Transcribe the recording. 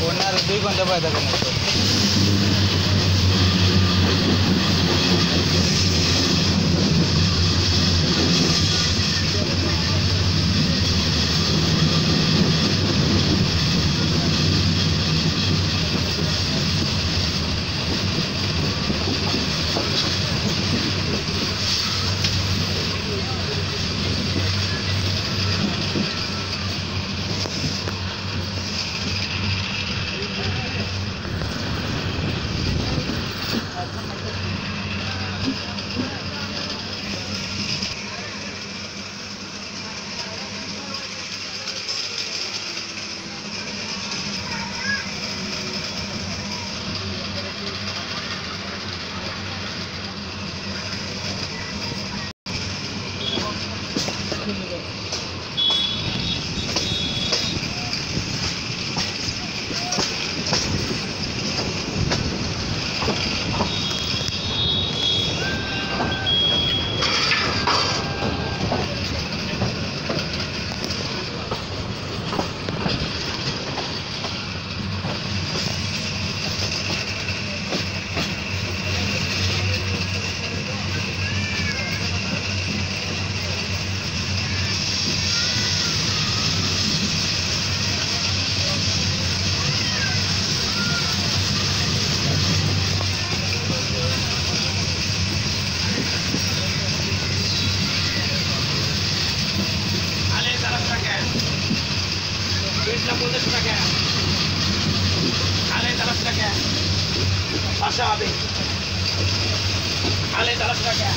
कोणा हृदय कोणत्या পঞ্চাশ টাকা আলে চারশো টাকা পাঁচশো হবে আলে চারশো টাকা